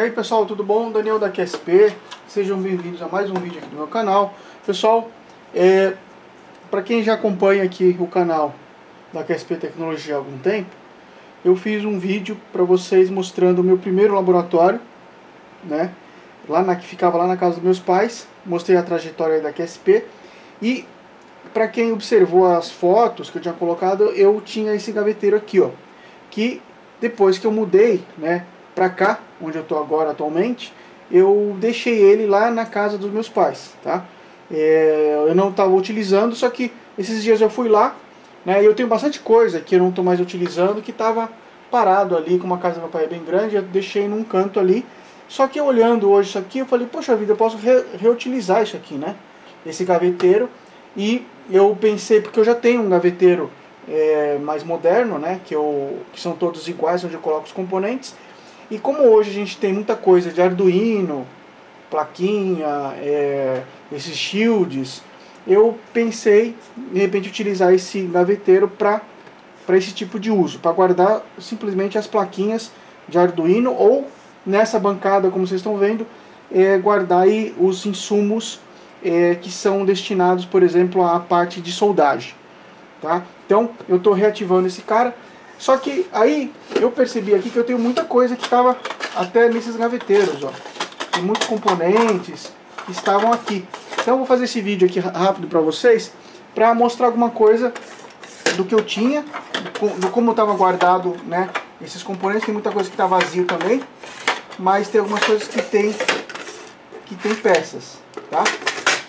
E aí pessoal, tudo bom? Daniel da QSP, sejam bem-vindos a mais um vídeo aqui do meu canal. Pessoal, é, para quem já acompanha aqui o canal da QSP Tecnologia há algum tempo, eu fiz um vídeo para vocês mostrando o meu primeiro laboratório, né? Lá na, que ficava lá na casa dos meus pais, mostrei a trajetória da QSP e para quem observou as fotos que eu tinha colocado, eu tinha esse gaveteiro aqui, ó, que depois que eu mudei, né, para cá, onde eu estou agora atualmente, eu deixei ele lá na casa dos meus pais, tá? É, eu não estava utilizando, só que esses dias eu fui lá, né? E eu tenho bastante coisa que eu não estou mais utilizando, que estava parado ali, como a casa do meu pai bem grande, eu deixei num canto ali. Só que olhando hoje isso aqui, eu falei, poxa vida, eu posso re reutilizar isso aqui, né? Esse gaveteiro. E eu pensei, porque eu já tenho um gaveteiro é, mais moderno, né? Que, eu, que são todos iguais, onde eu coloco os componentes. E como hoje a gente tem muita coisa de Arduino, plaquinha, é, esses shields, eu pensei de repente utilizar esse gaveteiro para esse tipo de uso, para guardar simplesmente as plaquinhas de Arduino ou nessa bancada, como vocês estão vendo, é, guardar aí os insumos é, que são destinados, por exemplo, à parte de soldagem. Tá? Então eu estou reativando esse cara. Só que aí eu percebi aqui que eu tenho muita coisa que estava até nesses gaveteiros, ó. Tem muitos componentes que estavam aqui. Então eu vou fazer esse vídeo aqui rápido para vocês, para mostrar alguma coisa do que eu tinha, do como estava guardado, né, esses componentes. Tem muita coisa que está vazio também, mas tem algumas coisas que tem que tem peças, tá?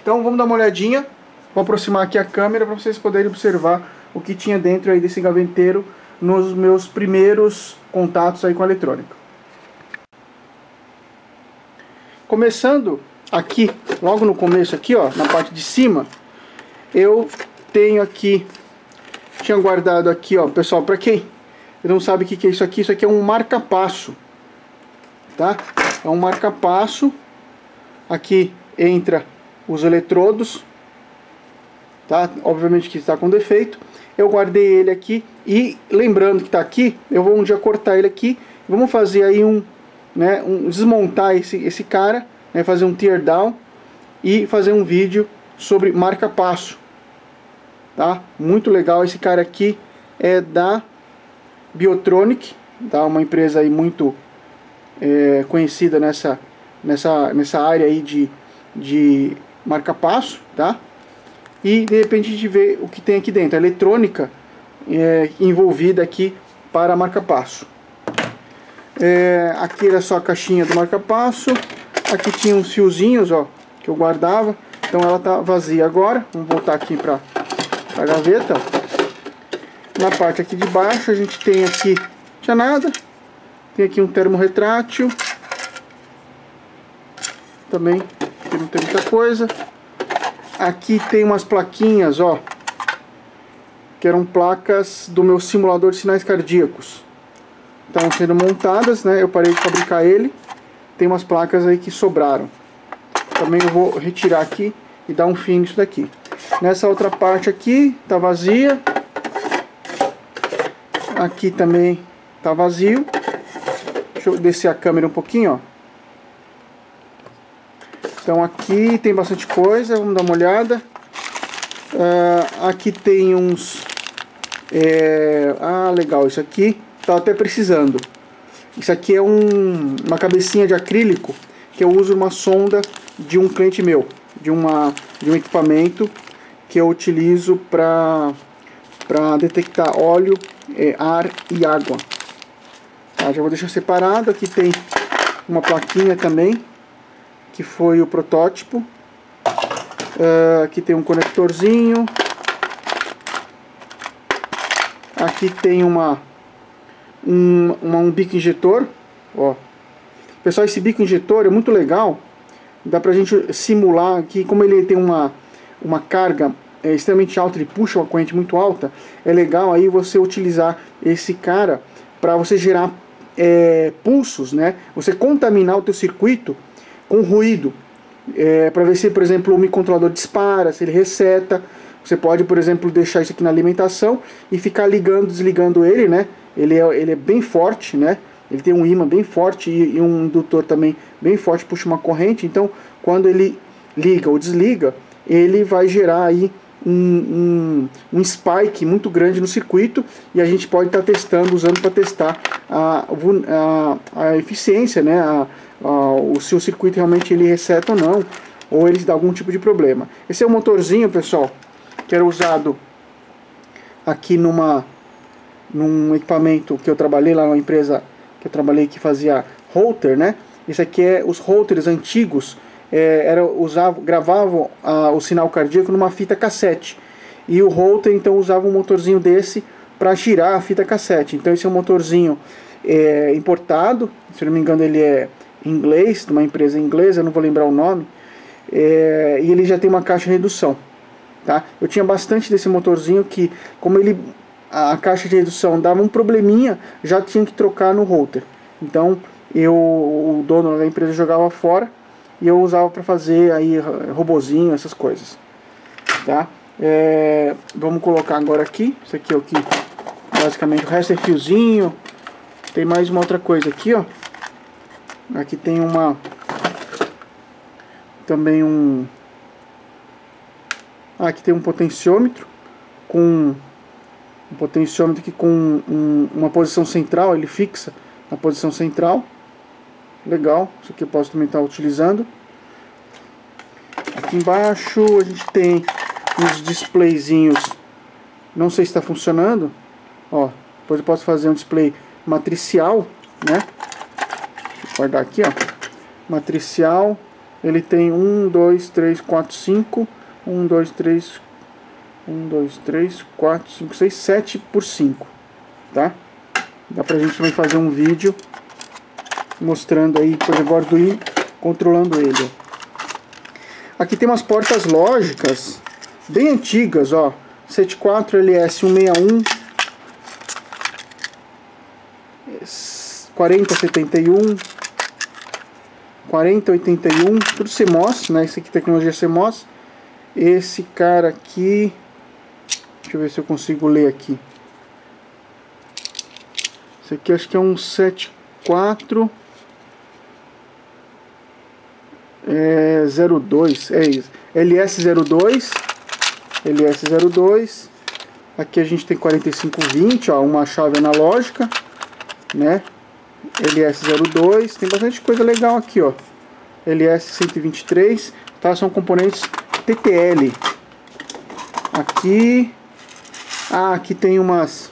Então vamos dar uma olhadinha. Vou aproximar aqui a câmera para vocês poderem observar o que tinha dentro aí desse gaveteiro nos meus primeiros contatos aí com a eletrônica. Começando aqui, logo no começo aqui, ó, na parte de cima, eu tenho aqui, tinha guardado aqui, ó, pessoal, para quem não sabe o que, é isso aqui, isso aqui é um marca-passo, tá? É um marca-passo, aqui entra os eletrodos, tá? Obviamente que está com defeito, eu guardei ele aqui e lembrando que está aqui, eu vou um dia cortar ele aqui, vamos fazer aí um, né, um desmontar esse, esse cara, né, fazer um tear down e fazer um vídeo sobre marca-passo, tá? Muito legal, esse cara aqui é da Biotronic, tá? Uma empresa aí muito é, conhecida nessa, nessa, nessa área aí de, de marca-passo, tá? E de repente a gente vê o que tem aqui dentro, a eletrônica é, envolvida aqui para marca-passo. É, aqui era só a caixinha do marca-passo, aqui tinha uns fiozinhos ó, que eu guardava, então ela está vazia agora, vamos voltar aqui para a gaveta. Na parte aqui de baixo a gente tem aqui, tinha nada, tem aqui um termo retrátil, também não tem muita coisa, Aqui tem umas plaquinhas, ó, que eram placas do meu simulador de sinais cardíacos. Estavam sendo montadas, né? Eu parei de fabricar ele. Tem umas placas aí que sobraram. Também eu vou retirar aqui e dar um fim nisso daqui. Nessa outra parte aqui tá vazia. Aqui também tá vazio. Deixa eu descer a câmera um pouquinho, ó. Então aqui tem bastante coisa, vamos dar uma olhada. Uh, aqui tem uns... É, ah, legal, isso aqui tá até precisando. Isso aqui é um, uma cabecinha de acrílico que eu uso uma sonda de um cliente meu, de, uma, de um equipamento que eu utilizo para detectar óleo, é, ar e água. Tá, já vou deixar separado, aqui tem uma plaquinha também que foi o protótipo. Uh, aqui tem um conectorzinho. Aqui tem uma um, uma, um bico injetor. Ó. Pessoal, esse bico injetor é muito legal. Dá pra gente simular aqui, como ele tem uma, uma carga é, extremamente alta, ele puxa uma corrente muito alta, é legal aí você utilizar esse cara para você gerar é, pulsos, né? Você contaminar o teu circuito com ruído, é, para ver se, por exemplo, o microcontrolador dispara, se ele reseta. Você pode, por exemplo, deixar isso aqui na alimentação e ficar ligando, desligando ele, né? Ele é, ele é bem forte, né? ele tem um imã bem forte e, e um indutor também bem forte, puxa uma corrente. Então, quando ele liga ou desliga, ele vai gerar aí um, um, um, spike muito grande no circuito e a gente pode estar tá testando, usando para testar a, a, a, eficiência, né? A, a, o seu circuito realmente ele reseta ou não, ou ele dá algum tipo de problema. Esse é o motorzinho, pessoal, que era usado aqui numa num equipamento que eu trabalhei lá numa empresa que eu trabalhei que fazia router, né? Esse aqui é os routers antigos, é, era usava, gravavam a, o sinal cardíaco numa fita cassete. E o router então usava um motorzinho desse para girar a fita cassete. Então esse é um motorzinho é, importado, se não me engano ele é inglês, de uma empresa inglesa, não vou lembrar o nome. É, e ele já tem uma caixa de redução. Tá? Eu tinha bastante desse motorzinho que, como ele a caixa de redução dava um probleminha, já tinha que trocar no router. Então eu, o dono da empresa jogava fora e eu usava para fazer aí robozinho, essas coisas. Tá? É, vamos colocar agora aqui, isso aqui é o que basicamente o resto é fiozinho. Tem mais uma outra coisa aqui, ó. Aqui tem uma também um ah, aqui tem um potenciômetro com um potenciômetro aqui com um, uma posição central, ele fixa na posição central. Legal, isso aqui eu posso também estar utilizando. Aqui embaixo a gente tem uns displayzinhos, não sei se está funcionando. Ó, depois eu posso fazer um display matricial, né? Guardar aqui, ó. Matricial, ele tem 1, 2, 3, 4, 5. 1, 2, 3, 1, 2, 3, 4, 5, 6, 7 por 5, tá? Dá pra gente também fazer um vídeo mostrando aí, por exemplo, o Arduino controlando ele. Aqui tem umas portas lógicas bem antigas, ó. 74 LS161 4071 4081, tudo CMOS, né? Isso aqui tecnologia CMOS. Esse cara aqui Deixa eu ver se eu consigo ler aqui. Esse aqui acho que é um 74 é 02, é isso. LS02, LS02. Aqui a gente tem 4520, ó, uma chave analógica, né? LS02, tem bastante coisa legal aqui, ó. LS123, tá? São componentes TTL. Aqui ah, aqui tem umas...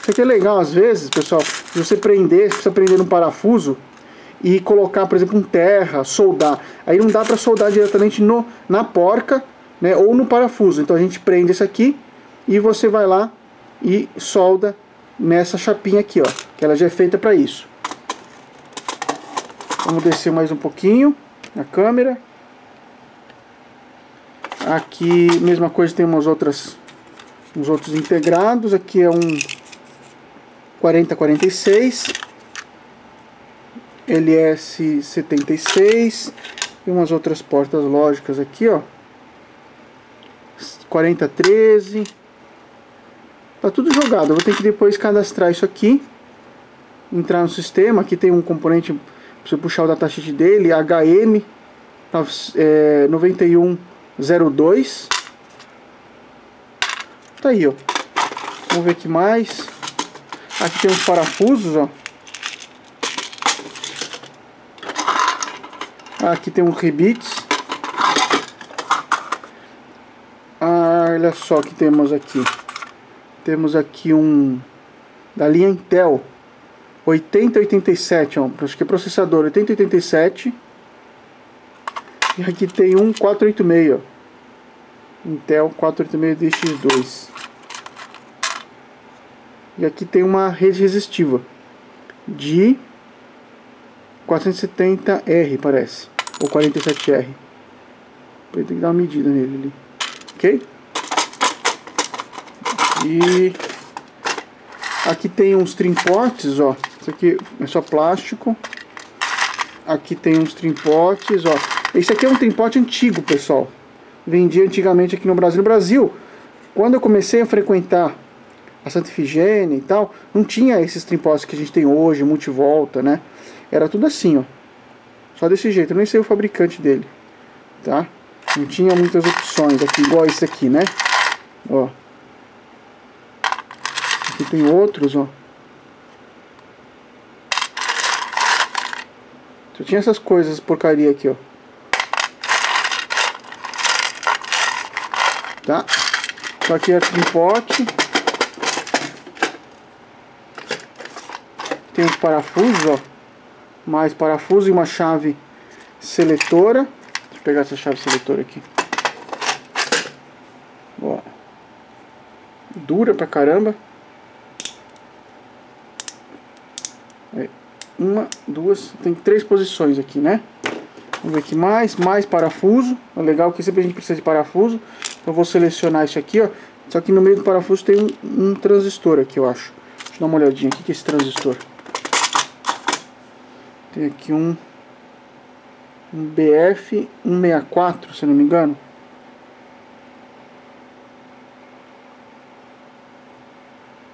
Isso aqui é legal às vezes, pessoal. Se você prender, você precisa prender num parafuso e colocar, por exemplo, um terra, soldar. Aí não dá para soldar diretamente no, na porca, né, ou no parafuso. Então a gente prende esse aqui e você vai lá e solda nessa chapinha aqui, ó, que ela já é feita para isso. Vamos descer mais um pouquinho na câmera. Aqui, mesma coisa, tem umas outras os outros integrados, aqui é um 4046, LS76 e umas outras portas lógicas aqui, ó. 4013. Tá tudo jogado. Eu vou ter que depois cadastrar isso aqui. Entrar no sistema. Aqui tem um componente você puxar o datasheet dele, HM é, 9102. Tá aí, ó. Vamos ver aqui mais. Aqui tem uns parafusos, ó. Aqui tem uns rebites. Ah, olha só que temos aqui. Temos aqui um da linha Intel 8087, ó, acho que é processador 8087. E aqui tem um 486, ó. Intel 486DX2. E aqui tem uma rede resistiva de 470R, parece, ou 47R. Tem que dar uma medida nele ali. Ok? E aqui tem uns trimpotes, ó. Isso aqui é só plástico. Aqui tem uns trimpotes, ó. Esse aqui é um trimpote antigo, pessoal vendia antigamente aqui no Brasil. No Brasil, quando eu comecei a frequentar a Santa Ifigênia e tal, não tinha esses tripós que a gente tem hoje, multivolta, né? Era tudo assim, ó. Só desse jeito, eu nem sei o fabricante dele, tá? Não tinha muitas opções aqui, igual esse aqui, né? Ó. Aqui tem outros, ó. Só tinha essas coisas, porcaria aqui, ó. Tá? Só que é tripote. Tem os parafusos, ó. Mais parafuso e uma chave seletora. Deixa eu pegar essa chave seletora aqui. Ó. Dura pra caramba. Uma, duas, tem três posições aqui, né? Vamos ver aqui mais, mais parafuso. É legal que sempre a gente precisa de parafuso. Então eu vou selecionar isso aqui, ó. Só que no meio do parafuso tem um, um transistor aqui, eu acho. Deixa eu dar uma olhadinha. O que é esse transistor? Tem aqui um, um BF 164, se não me engano.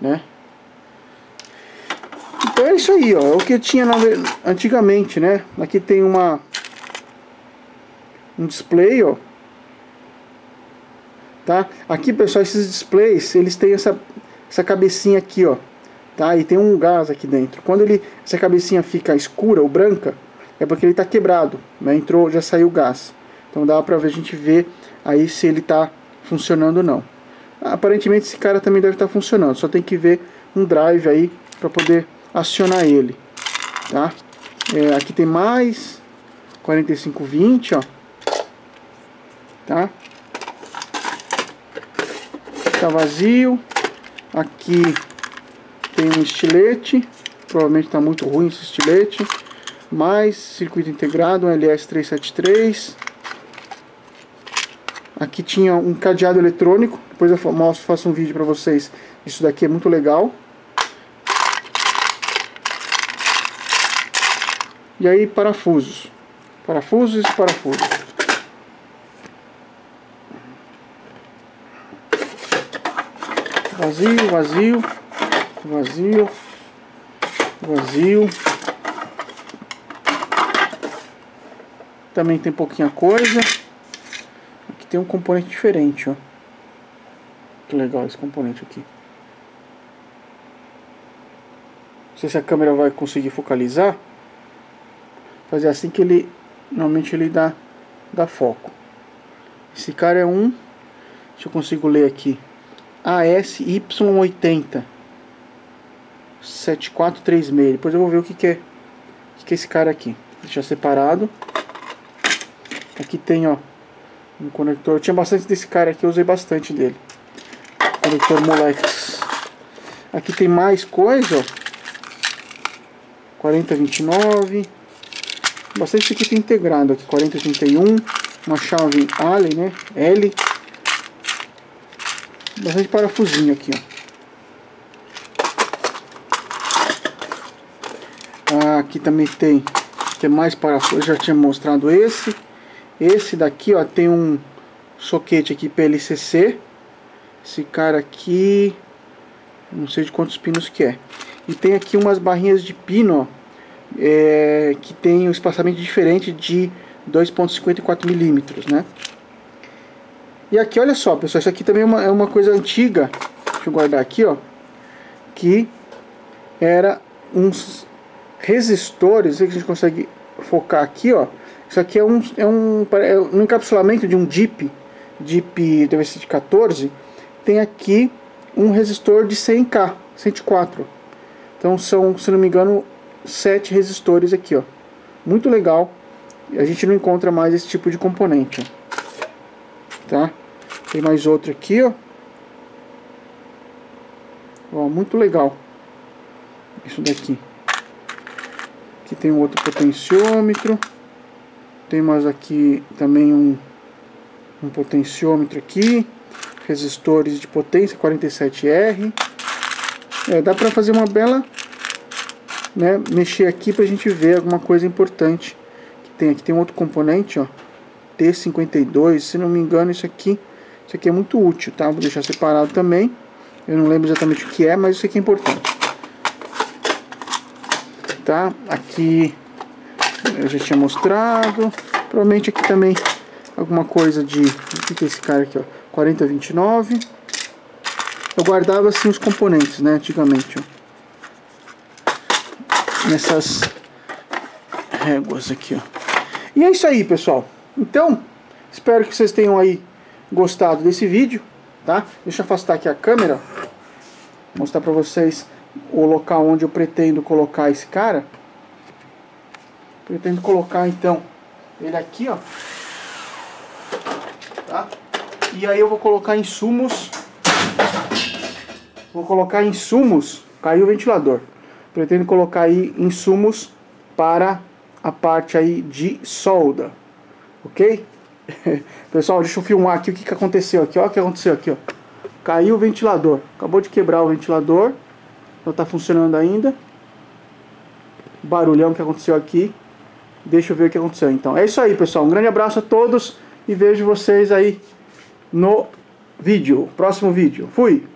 Né? Então é isso aí, ó. É o que tinha na, antigamente, né? Aqui tem uma um display, ó. Tá? Aqui, pessoal, esses displays, eles têm essa essa cabecinha aqui, ó tá? E tem um gás aqui dentro. Quando ele, essa cabecinha fica escura ou branca, é porque ele está quebrado, né? Entrou, já saiu o gás. Então dá ver, a gente ver aí se ele está funcionando ou não. Aparentemente esse cara também deve estar tá funcionando, só tem que ver um drive aí para poder acionar ele, tá? É, aqui tem mais 4520, ó, tá? Tá vazio. Aqui tem um estilete, provavelmente está muito ruim esse estilete, mais circuito integrado, um LS373. Aqui tinha um cadeado eletrônico, depois eu mostro, faço um vídeo para vocês. Isso daqui é muito legal. E aí parafusos, parafusos e parafusos. Vazio, vazio vazio, vazio. Também tem pouquinha coisa. Aqui tem um componente diferente, ó. Que legal esse componente aqui. Não sei se a câmera vai conseguir focalizar. Fazer assim que ele normalmente ele dá dá foco. Esse cara é um, se eu consigo ler aqui, ASY80. 7436. Depois eu vou ver o que, que é o que, que é esse cara aqui. Deixar separado. Aqui tem, ó, um conector. Eu tinha bastante desse cara aqui, eu usei bastante dele. Conector Molex. Aqui tem mais coisa, ó. 4029. Bastante tem integrado aqui. 4031. Uma chave Allen, né? L. Bastante parafusinho aqui, ó. aqui também tem, tem mais parafuso, eu já tinha mostrado esse. Esse daqui, ó, tem um soquete aqui PLCC. Esse cara aqui, não sei de quantos pinos que é. E tem aqui umas barrinhas de pino, ó, é, que tem um espaçamento diferente de 2.54 milímetros, né? E aqui, olha só, pessoal, isso aqui também é uma, é uma coisa antiga. Deixa eu guardar aqui, ó. Que era uns resistores, que a gente consegue focar aqui, ó. Isso aqui é um, é um, é um encapsulamento de um DIP, DIP deve ser de 14, tem aqui um resistor de 100K, 104. Então são, se não me engano, 7 resistores aqui, ó. Muito legal. A gente não encontra mais esse tipo de componente, ó. Tá? Tem mais outro aqui, ó. Ó, muito legal. Isso daqui. Aqui tem um outro potenciômetro. Tem mais aqui também um, um potenciômetro aqui. Resistores de potência 47R. É, dá para fazer uma bela... Né, mexer aqui para a gente ver alguma coisa importante que tem aqui. Tem um outro componente, ó. T52, se não me engano isso aqui, isso aqui é muito útil, tá? Vou deixar separado também. Eu não lembro exatamente o que é, mas sei que é importante. Tá? Aqui eu já tinha mostrado. Provavelmente aqui também alguma coisa de... O que é esse cara aqui, ó? 4029. Eu guardava assim os componentes, né? Antigamente, ó. Nessas réguas aqui, ó. E é isso aí, pessoal. Então, espero que vocês tenham aí gostado desse vídeo, tá? Deixa eu afastar aqui a câmera, mostrar pra vocês o local onde eu pretendo colocar esse cara. Pretendo colocar, então, ele aqui, ó. Tá? E aí eu vou colocar insumos. Vou colocar insumos. Caiu o ventilador. Pretendo colocar aí insumos para a parte aí de solda, ok? Pessoal, deixa eu filmar aqui o que, que aconteceu aqui, ó, o que aconteceu aqui, ó. Caiu o ventilador, acabou de quebrar o ventilador, não está funcionando ainda. Barulhão que aconteceu aqui. Deixa eu ver o que aconteceu então. É isso aí, pessoal. Um grande abraço a todos e vejo vocês aí no vídeo, próximo vídeo. Fui!